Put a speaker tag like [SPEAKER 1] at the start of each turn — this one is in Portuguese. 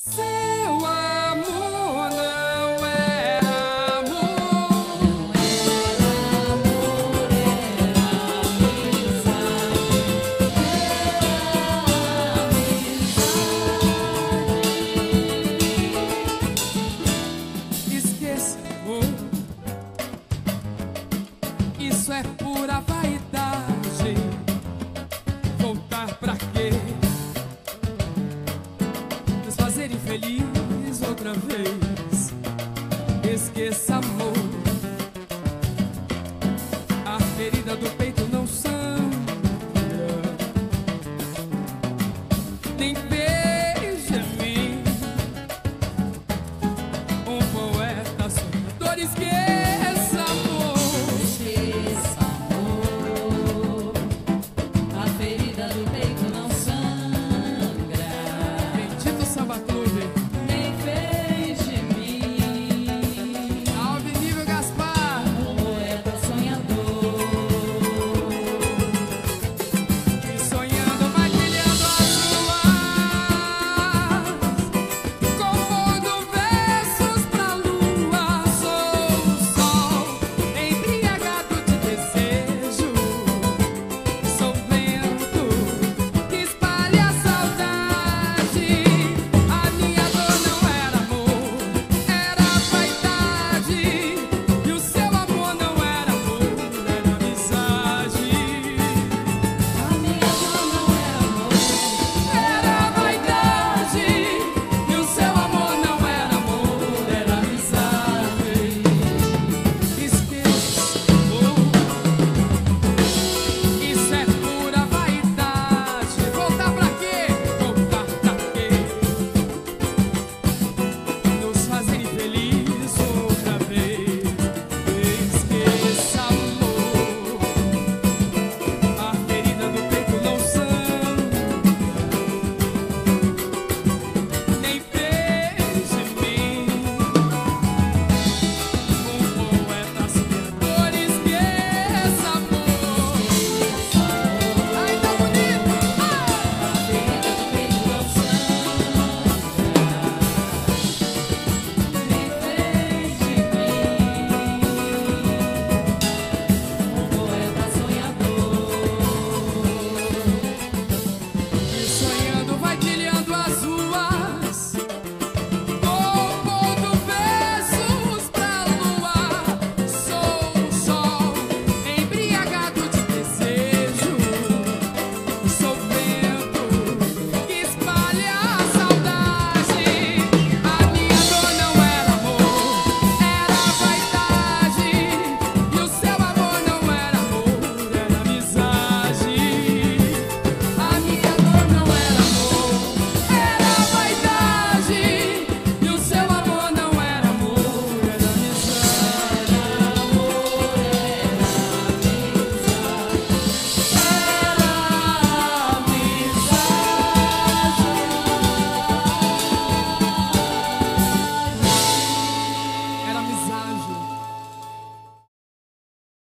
[SPEAKER 1] Seu amor não era amor. Esqueça, amor. Isso é pura vaidade. Voltar pra quê? Esqueça, amor. A ferida do peito não sangra. Nem